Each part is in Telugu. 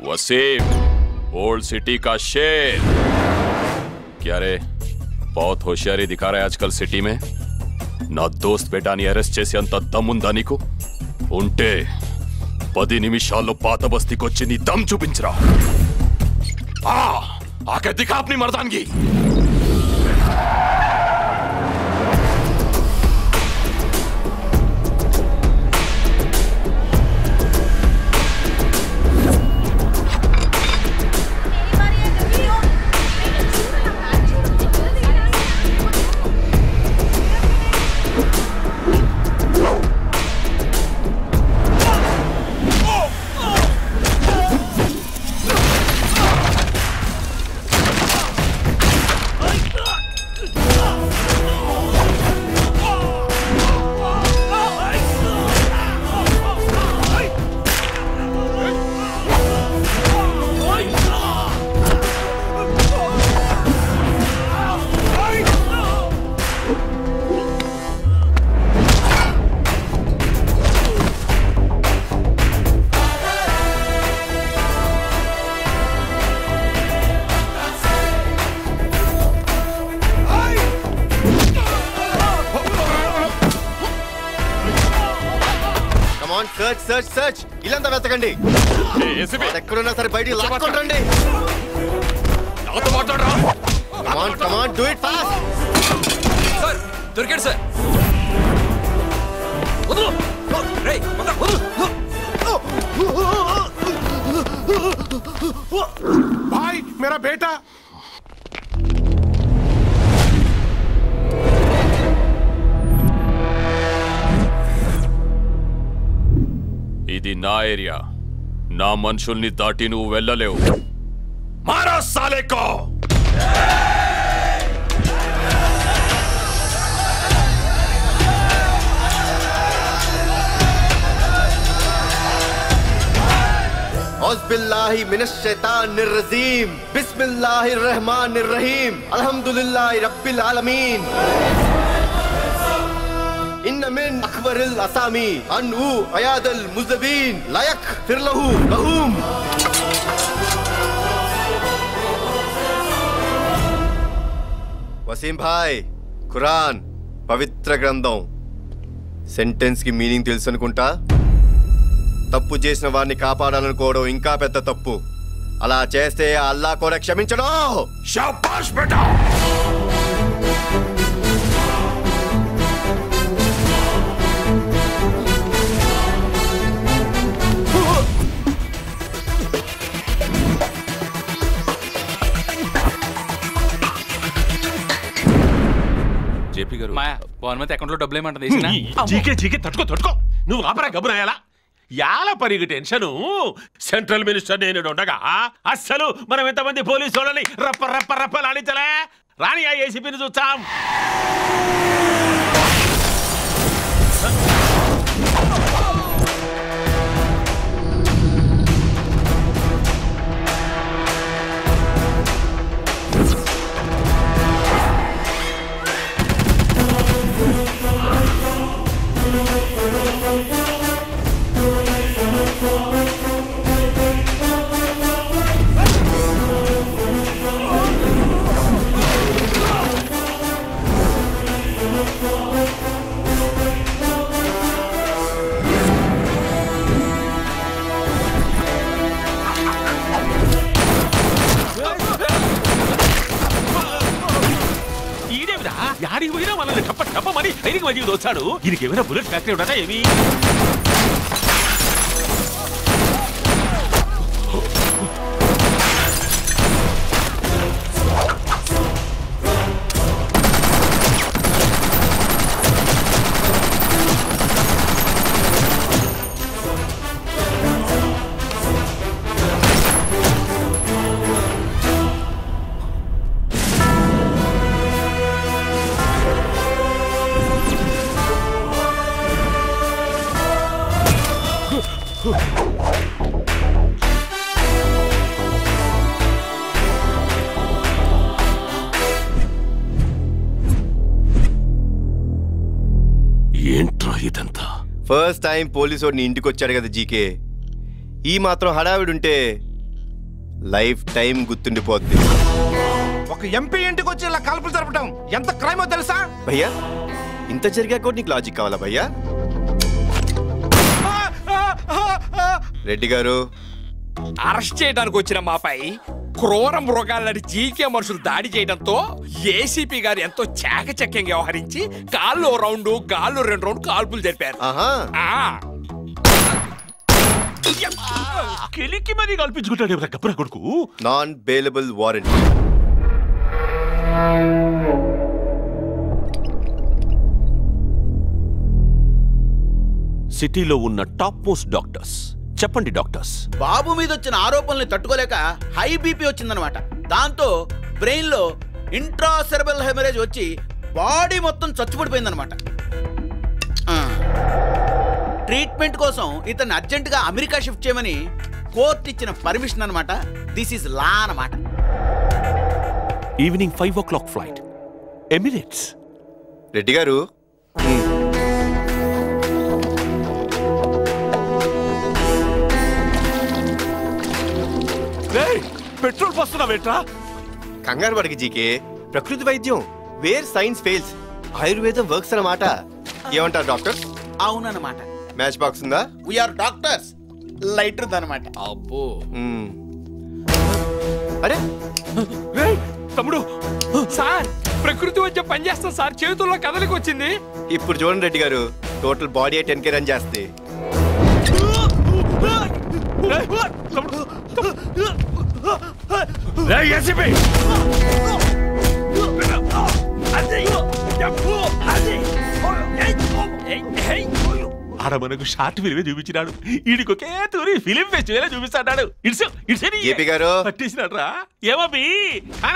वसीम ओल्ड सिटी का शेर क्या रे बहुत होशियारी दिखा रहा है आजकल सिटी में నా దోస్త్ బేటాని అరెస్ట్ చేసి అంత దమ్ముందా నీకు ఉంటే పది నిమిషాల్లో పాత బస్తీకొచ్చి నీ దమ్ చూపించరా ఆ ఆకే దిఖా అప్ని మర్దాన్గి సర్చ్ సర్చ్ సర్చ్ ఇల్లంతా వెతకండి వాడు ఎక్కడున్నా సరే బయటికి లాక్కొని రండి come on come on do it fast sir దొరికాడు సార్ వదులు రేయ్, వదలు, వదులు. भाई मेरा बेटा ఇది నా ఏరియా నా మనుషుల్ని దాటి నువ్వు వెళ్ళలేవు మారా సాలేకో औज़ बिल्लाहि मिनश शैतानिर रजीम बिस्मिल्लाहिर रहमानिर रहीम अल्हम्दुलिल्लाहि रब्बिल आलमीन أكبر الأسامي أنو أياد المذنبين لا يكفر له لهم వసీం భాయ్ ఖురాన్ పవిత్ర గ్రంథం. సెంటెన్స్కి మీనింగ్ తెలుసు అనుకుంటా తప్పు చేసిన వారిని కాపాడాలనుకోవడం ఇంకా పెద్ద తప్పు. అలా చేస్తే అల్లా కూడా క్షమించడం. జేపీ గారు. గవర్నమెంట్ అకౌంట్లో డబ్బులు ఏమంటుంది? జీకే జీకే తట్టుకో తట్టుకో. నువ్వు ఆపరా గబునాయాలా యాల పరిగి టెన్షను? సెంట్రల్ మినిస్టర్ నేను ఉండగా అస్సలు మనం ఎంతమంది పోలీసు వాళ్ళని రప్ప రప్ప రప్ప లాడించలే? రాని ఆ ఏసీపీని చూస్తాం. టప్పమని వచ్చాడు. దీనికి ఏమైనా బుల్లెట్ ఫ్యాక్టరీ ఉండదా ఏమి? ఇదంతా ఫస్ట్ టైం పోలీసు వాడిని ఇంటికి వచ్చాడు కదా జీకే. ఈ మాత్రం హడావిడి ఉంటే లైఫ్ టైం గుర్తుండిపోద్ది. ఒక ఎంపీ ఇంటికి వచ్చి ఇలా కాల్పులు జరపడం ఎంత క్రైమో తెలుసా? భయ్యా ఇంత జరిగాక కూడా నీకు లాజిక్ కావాలా భయ్యా? రెడ్డి గారు. అరెస్ట్ చేయడానికి వచ్చిన మాపై క్రూర మృగాలని జీకే మనుషులు దాడి చేయడంతో ఏసీపీ గారు ఎంతో చాకచక్యంగా వ్యవహరించి కాళ్ళు రౌండ్ గాళ్ళు రెండు రౌండ్ కాల్పులు జరిపారు. కెలికి మరీ కల్పించుకుంటాడు ఎవరా గబ్బరా కొడుకు. నాన్ బెయిలబుల్ వారెంట్ సిటీలో ఉన్న టాప్ మోస్ట్ డాక్టర్స్ చెప్పండి డాక్టర్స్. బాబు మీద వచ్చిన ఆరోపణల్ని తట్టుకోలేక హై బీపీ వచ్చిందనమాట దాంతో బ్రెయిన్లో ఇంట్రాసెరబల్ హెమరేజ్ వచ్చి బాడీ మొత్తం చచ్చుపడిపోయిందనమాట. ట్రీట్మెంట్ కోసం ఇతన్ని అర్జెంటుగా అమెరికా షిఫ్ట్ చేయమని కోర్టు ఇచ్చిన పర్మిషన్ అనమాట దిస్ ఈజ్ లా అనమాట evening five o'clock flight. Emirates. Reddy గారు పెట్రోల్ పోస్తున్నావేట్రా? కంగారు పడికి జీకే. ప్రకృతి వైద్యం వేర్ సైన్స్ ఫెయిల్స్ ఆయుర్వేదం వర్క్స్ అన్నమాట. ఏమంటారు డాక్టర్? అవునన్నమాట. మ్యాచ్ బాక్స్ ఉందా? వీఆర్ డాక్టర్స్ లైటర్ అనమాట అబ్బో. అరే! తమ్ముడు! సార్ ప్రకృతి వచ్చే పనిచేస్తాం సార్. చేతుల్లో కదలికి వచ్చింది. ఇప్పుడు చూడండి రెడ్డి గారు total body ten K run చేస్తే. 야, 이 예수비! 안 돼! 야, 부! 안 돼! 에이, 에이, 에이! ఆడ మనకు షార్ట్ ఫిల్మే చూపించినాడు. ఈడికి ఒకే తూరి ఫిలిం ఫెస్టివల్ చూపిస్తాడు. ఇట్స్ గారు. పట్టేసినాడ్రా.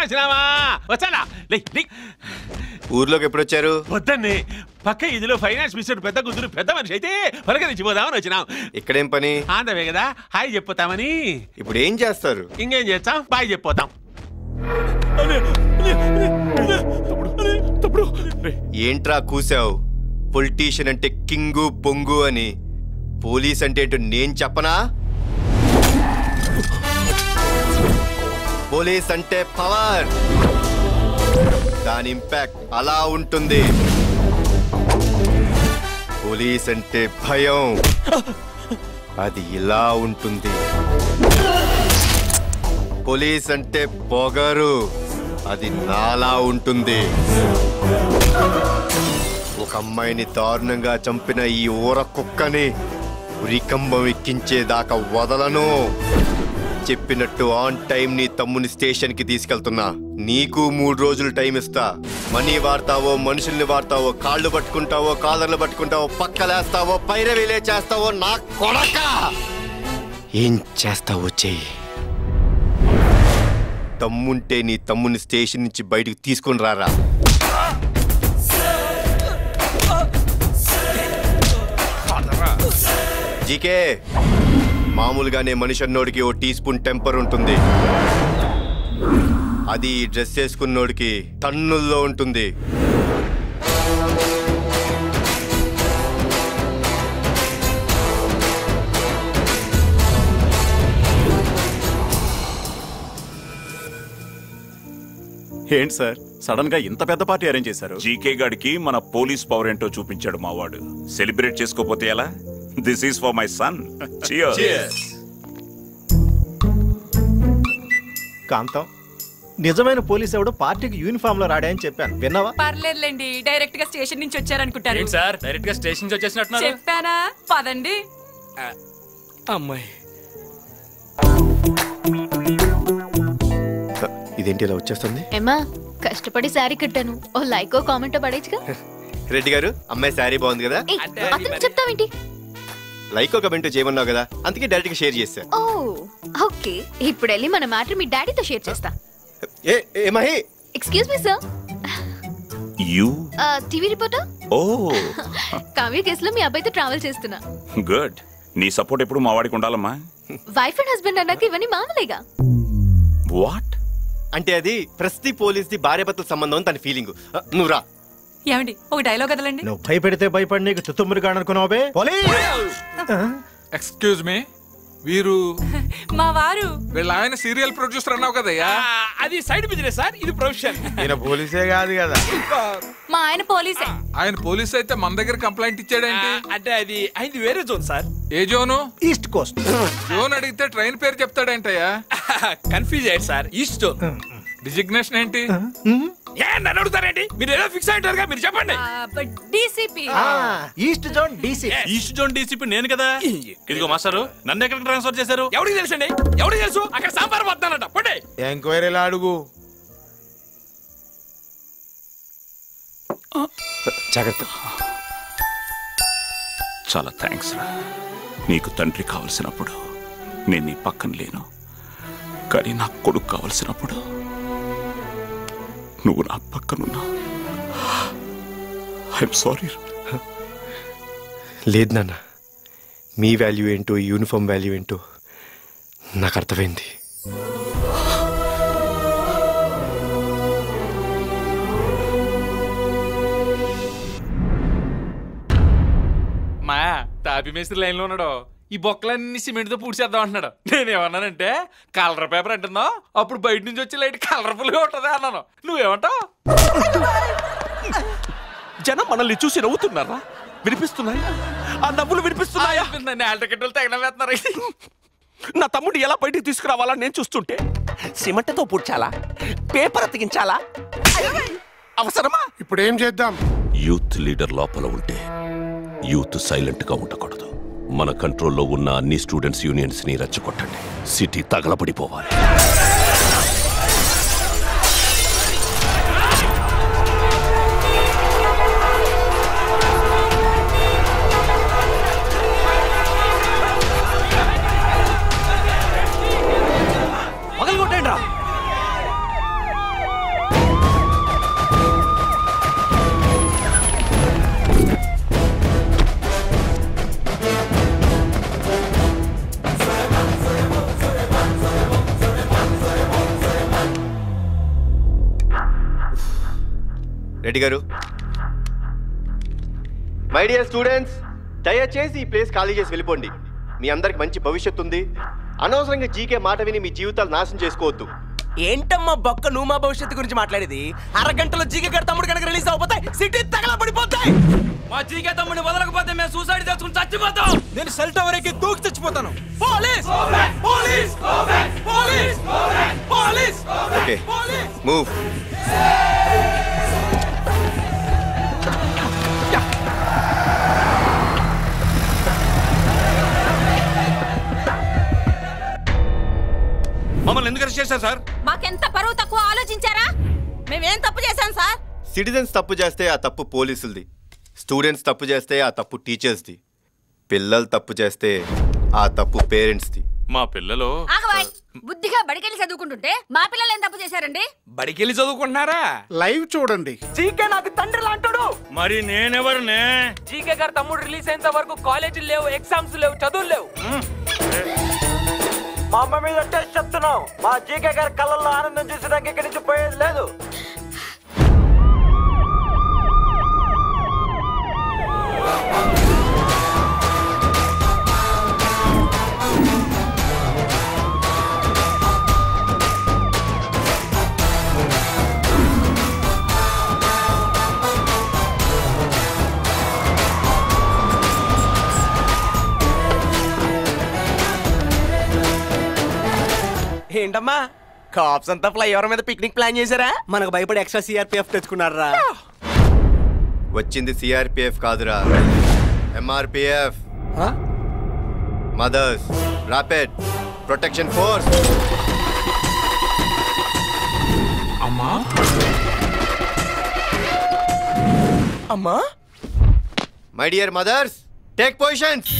వచ్చినావా? లే. ఊర్లోకి ఎప్పుడు వచ్చారు? వద్దన్నే. పక్క ఇదిలో ఫైనాన్స్ మినిస్టర్ పెద్ద కూతురు పెద్ద మనిషి అయితే పలకరించిపోదామని వచ్చినాం. ఇక్కడేం పని? ఆందవే కదా. హాయ్ చెప్పిపోతామని ఇప్పుడు ఏం చేస్తారు? ఇంకేం చేస్తాం? బాయ్ చెప్పిపోతాం ఏంట్రా కూసావు? పొలిటీషియన్ అంటే కింగు బొంగు అని. పోలీస్ అంటే ఏంటో నేను చెప్పనా? పోలీస్ అంటే పవర్. దాని ఇంపాక్ట్ అలా ఉంటుంది. పోలీస్ అంటే భయం. అది ఇలా ఉంటుంది. పోలీస్ అంటే పొగరు. అది నాలా ఉంటుంది. ఒక అమ్మాయిని దారుణంగా చంపిన ఈ ఊర కుక్కని ఉరికంబం ఎక్కించేదాకా వదలను. చెప్పినట్టు ఆన్ టైం నీ తమ్ముని స్టేషన్కి తీసుకెళ్తున్నా. నీకు మూడు రోజులు టైం ఇస్తా. మనీ వాడతావో మనుషుల్ని వాడతావో కాళ్ళు పట్టుకుంటావో కాలర్లు పట్టుకుంటావో పక్కలేస్తావో పైరవిలే చేస్తావో నా కొడక! ఏం చేస్తావో చెయ్యి. తమ్ముంటే నీ తమ్ముని స్టేషన్ నుంచి బయటకు తీసుకుని రారా. జీకే మామూలుగానే మనిషి అన్నోడికి ఓ టీ స్పూన్ టెంపర్ ఉంటుంది. అది ఈ డ్రెస్ వేసుకున్నోడికి టన్నుల్లో ఉంటుంది. ఏంటి సార్? సడన్గా ఇంత పెద్ద పార్టీ అరేంజ్ చేశారు? జీకే గాడికి మన పోలీస్ పవర్ ఏంటో చూపించాడు మావాడు. సెలబ్రేట్ చేసుకోపోతే ఎలా? This is for my son Kantham నిజమైన పోలీస్ ఎవడు పార్టీకి యూనిఫామ్లో రాడాయని చెప్పాను. విన్నావా? పర్లేదులేండి. డైరెక్ట్గా స్టేషన్ నుంచి వచ్చారనుకుంటారు. సార్? డైరెక్ట్గా స్టేషన్ నుంచి వచ్చేసినట్టున్నారు? చెప్పానా? పదండి. అమ్మాయి. ఇదేంటి ఇలా వచ్చేస్తుంది? ఏమా కష్టపడి శారీ కట్టాను. ఓ లైకో కామెంటో పడేచ్చుగా రెడ్డి గారు అమ్మాయి శారీ బాగుంది కదా? చెప్తావేంటి? లైక్ ఒక కమెంట్ చేయమన్నావు కదా అందుకే డైరెక్ట్గా షేర్ చేశా. Oh okay. ఇప్పుడు వెళ్ళి మన మ్యాటర్ మీ డాడీతో షేర్ చేస్తా. ఏ ఏ Mahi! Excuse me sir U TV reporter ఓ. కావ్య కేసులో మీ అబ్బాయితో ట్రావెల్ చేస్తున్నా. గుడ్ నీ సపోర్ట్ ఎప్పుడు మావాడికి ఉండాలమ్మా? వైఫ్ అండ్ హస్బెండ్ అన్నాక ఇవన్నీ మామూలేగా. వాట్ అంటే అది ప్రస్తుతి పోలీస్ ది భార్యాభర్తల సంబంధం అని తన ఫీలింగ్ నువ్వు రా. ఏమండి ఒక డైలాగ్ కదలండి. నువ్వు భయపెడితే భయపడి నీకు తుత్తుమ్మరిగా అనుకున్నావే పోలీస్ ఎక్స్క్యూజ్ మీ వీరు మా వారు. వీళ్ళ ఆయన సీరియల్ ప్రొడ్యూసర్ అన్నావు కదయ్యా? అది సైడ్ బిజినెస్ సార్ ఇది ప్రొఫెషన్ ఈయన పోలీసే కాదు కదా. మా ఆయన పోలీసే. ఆయన పోలీస్ అయితే మన దగ్గర కంప్లైంట్ ఇచ్చాడేంటి? అంటే అది అయింది వేరే జోన్ సార్. ఏ జోను? ఈస్ట్ కోస్ట్ జోన్ అడిగితే ట్రైన్ పేరు చెప్తాడేంటయ్యా? కన్ఫ్యూజ్ అయ్యారు సార్ ఈస్ట్ జోన్ డిజిగ్నేషన్ ఏంటి? ఏ నన్ను మీరు ఏదో ఫిక్స్ మీరు చెప్పండి. DCP east zone east zone DCP నేను కదా. ఇదిగో మాస్టారు నన్ను ఎక్కడికి ట్రాన్స్ఫర్ చేశారు? తెలుసండి? ఎవరికి తెలుసు? అక్కడ సాంబార్ వస్తానంట పండి. ఎంక్వైరీలో అడుగు. జాగ్రత్త. చాలా థ్యాంక్స్ రా. నీకు తండ్రి కావలసినప్పుడు నేను నీ పక్కన లేను. కానీ నాకు కొడుకు కావలసినప్పుడు నువ్వు నా పక్కనున్నా. ఐఎమ్ సారీ లేదు నాన్న. మీ వాల్యూ ఏంటో యూనిఫామ్ వాల్యూ ఏంటో నాకు అర్థమైంది. మా తాపి మేస్త్రి లైన్లో ఉన్నాడు. ఈ బొక్కలన్నీ సిమెంట్తో పూడ్చేద్దాం అంటున్నాడు. నేనేమన్నానంటే కలర్ పేపర్ అంటున్నావు? అప్పుడు బయట నుంచి వచ్చి లైట్ కలర్ఫుల్గా ఉంటది అన్నాను. నువ్వేమంటావు? జనం మనల్ని చూసి నవ్వుతున్నారా? వినిపిస్తున్నాయా? ఆ నవ్వులు వినిపిస్తున్నాయా? తగిన వేస్తున్నారు నా తమ్ముడు ఎలా బయటికి తీసుకురావాలని నేను చూస్తుంటే సిమెంట్తో పూడ్చాలా? పేపర్ అతికించాలా? అవసరమా? ఇప్పుడు ఏం చేద్దాం? యూత్ లీడర్ లోపల ఉంటే యూత్ సైలెంట్గా ఉండకూడదు. మన కంట్రోల్లో ఉన్న అన్ని స్టూడెంట్స్ యూనియన్స్ని రెచ్చగొట్టండి. సిటీ తగలబడిపోవాలి. రెడ్డి గారు. మై డియర్ స్టూడెంట్స్ దయచేసి ఈ ప్లేస్ ఖాళీ చేసి వెళ్ళిపోండి. మీ అందరికి మంచి భవిష్యత్తు ఉంది. అనవసరంగా జీకే మాట విని మీ జీవితాలు నాశనం చేసుకోవద్దు. ఏంటమ్మా బొక్క నువ్వు మా భవిష్యత్తు గురించి మాట్లాడేది? అరగంటలో జీకే గారి తమ్ముడు కనుక రిలీజ్ అవపోతాయి సిటీ తగలబడిపోతాయి మా జీకే తమ్ముడిని వదలకపోతే మేము సూసైడ్ చేసుకుని చచ్చిపోతాం. నేను సెల్ టవర్ ఎక్కి దూకి చచ్చిపోతాను. Police police police police okay move చేశారు సార్? మాకెంత పరువు తక్కువ ఆలోచించారా? మేమేం తప్పు చేశాం సార్? సిటిజన్స్ తప్పు చేస్తే ఆ తప్పు పోలీసులది. స్టూడెంట్స్ తప్పు చేస్తే ఆ తప్పు టీచర్స్ది. పిల్లలు తప్పు చేస్తే ఆ తప్పు పేరెంట్స్ది. మా పిల్లలు ఆగవాయ్ బుద్ధిగా బడికెళ్ళి చదువుకుంటుంటే మా పిల్లలు ఏం తప్పు చేశారండి? బడికెళ్ళి చదువుకుంటున్నారా? లైవ్ చూడండి. జీకే నాకు తండ్రి లాంటాడు. మరి నేనెవరినే? జీకే గారి తమ్ముడు రిలీజ్ అయ్యేంత వరకు కాలేజీలు లేవు ఎగ్జామ్స్ లేవు చదువులు లేవు. మా అమ్మ మీద టెస్ట్ చెప్తున్నాం మా జీకే గారి కళ్ళల్లో ఆనందం చూసేదానికి ఇక్కడి నుంచి పోయేది లేదు. ఏంటమ్మా? కాప్స్ అంతా ఫ్లైఓవర్ మీద పిక్నిక్ ప్లాన్ చేశారా? మనకు భయపడి ఎక్స్ట్రా సిఆర్పిఎఫ్ తెచ్చుకున్నారా వచ్చింది సిఆర్పిఎఫ్ కాదురా. MRPF mothers rapid protection force అమ్మా? అమ్మా? My dear mothers take positions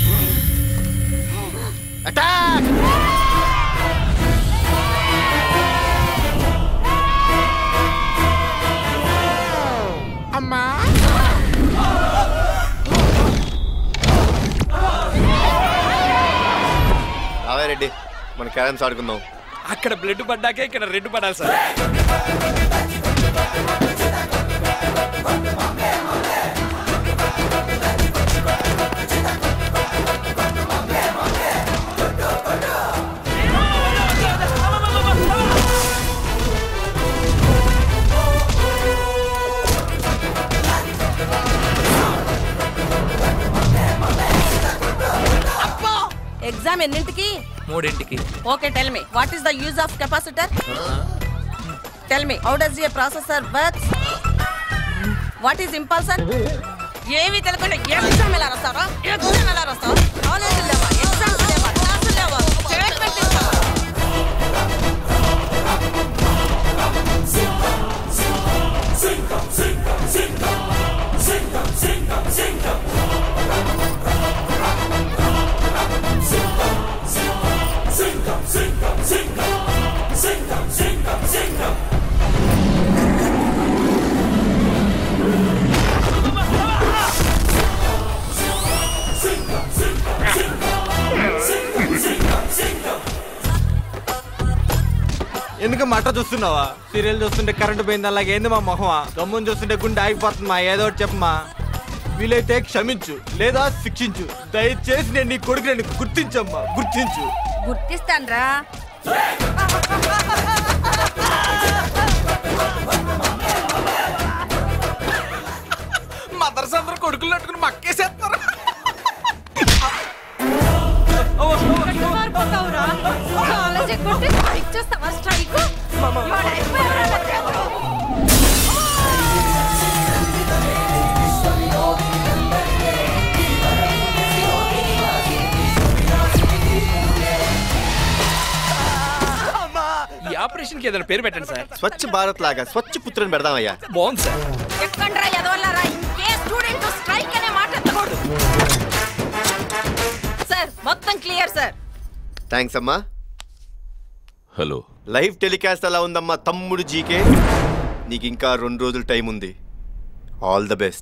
attack మన క్యారమ్స్ ఆడుకుందాం. అక్కడ బ్లడ్ పడ్డాకే ఇక్కడ రెడ్ పడాలి సార్. ఎగ్జామ్ ఎన్నింటికి? మూడింటికి. Okay tell me what is the use of capacitor tell me how does a processor works what is impulsion ఏమీ తెలియకుండా ఎగ్జామ్ ఎలా రాస్తారా? ఎగ్జామ్ ఎలా రాస్తారా? కాలేజ్ చూస్తున్నావా? సీరియల్ చూస్తుంటే కరెంట్ పోయింది అలాగే ఏంది మా మొహమా? గమ్ముని చూస్తుంటే గుండె ఆగిపోతుంది మా ఏదో ఒకటి చెప్పమా వీలైతే క్షమించు లేదా శిక్షించు. దయచేసి నేను నీ కొడుకు నేను గుర్తించమ్మా గుర్తించు. గుర్తిస్తాన్రా. మదర్స్ అందరూ కొడుకులు నట్టుకుని మక్కేసేస్తారు. కాలేజ్ స్ట్రైక్ చేస్తావా స్ట్రైక్? ఈ ఆపరేషన్కి ఏదైనా పేరు పెట్టండి సార్. స్వచ్ఛ భారత్ లాగా స్వచ్ఛ పుత్రని పెడదామయ్యా. బాగుంది సార్. ఎక్కండ్రా ఎదవల్లారా ఇంకే స్టూడెంట్ స్ట్రైక్ అనే మాట ఎత్తకూడదు. సార్ మొత్తం క్లియర్ సార్. థ్యాంక్స్ అమ్మా. హలో. లైవ్ టెలికాస్ట్ ఎలా ఉందమ్మా తమ్ముడు జీకే. నీకు ఇంకా రెండు రోజులు టైం ఉంది ఆల్ ద బెస్ట్